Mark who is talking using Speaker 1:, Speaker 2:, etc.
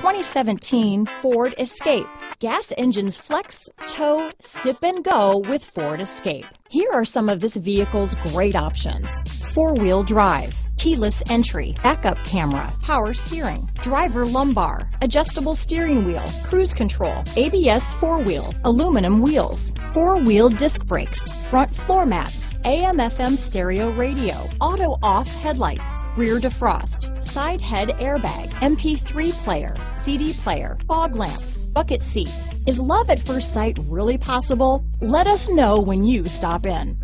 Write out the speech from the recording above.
Speaker 1: 2017 Ford Escape. Gas engines flex, tow, sip and go with Ford Escape. Here are some of this vehicle's great options. Four-wheel drive, keyless entry, backup camera, power steering, driver lumbar, adjustable steering wheel, cruise control, ABS four-wheel, aluminum wheels, four-wheel disc brakes, front floor mats, AM FM stereo radio, auto off headlights, rear defrost, side head airbag, MP3 player, CD player, fog lamps, bucket seats. Is love at first sight really possible? Let us know when you stop in.